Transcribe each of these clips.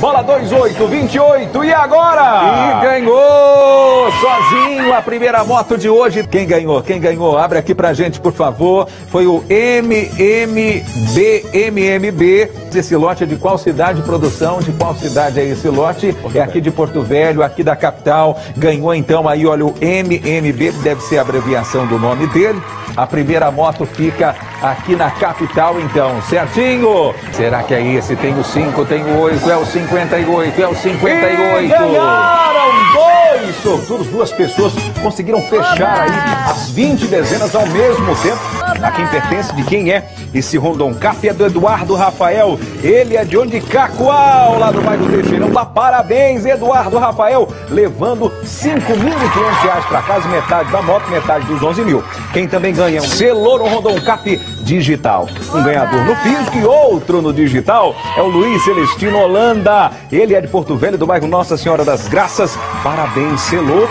Bola 2828 e agora? E ganhou sozinho a primeira moto de hoje. Quem ganhou? Quem ganhou? Abre aqui pra gente, por favor. Foi o MMB MMB. Esse lote é de qual cidade? Produção de qual cidade é esse lote? É aqui de Porto Velho, aqui da capital. Ganhou então aí, olha, o MMB, deve ser a abreviação do nome dele. A primeira moto fica aqui na capital, então, certinho? Será que é esse? Tem o 5, tem o 8, é o 58, é o 58. E ganharam sortudos, duas pessoas conseguiram fechar aí as 20 dezenas ao mesmo tempo. A quem pertence, de quem é esse Rondon Cap é do Eduardo Rafael. Ele é de onde? Cacoal, lá do bairro Teixeirão. Dá parabéns, Eduardo Rafael, levando 5.500 reais para casa, metade da moto, metade dos 11 mil. Quem também ganha um selo no Rondon Cap digital. Um ganhador no físico e outro no digital é o Luiz Celestino Holanda. Ele é de Porto Velho, do bairro Nossa Senhora das Graças. Parabéns, selou.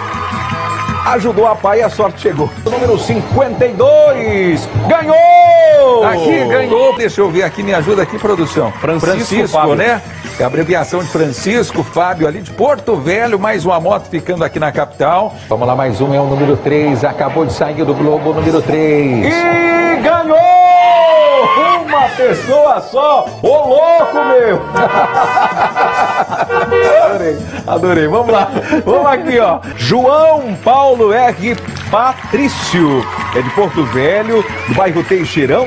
Ajudou a pai e a sorte chegou. Número 52 ganhou! Aqui ganhou. Deixa eu ver aqui, me ajuda aqui, produção. Francisco Fábio. né? É a abreviação de Francisco Fábio ali de Porto Velho, mais uma moto ficando aqui na capital. Vamos lá, mais um, é o número 3. Acabou de sair do Globo, número 3. E pessoa só! Ô louco, meu! adorei, adorei. Vamos lá, vamos aqui, ó. João Paulo R. Patrício, é de Porto Velho, do bairro Teixeirão.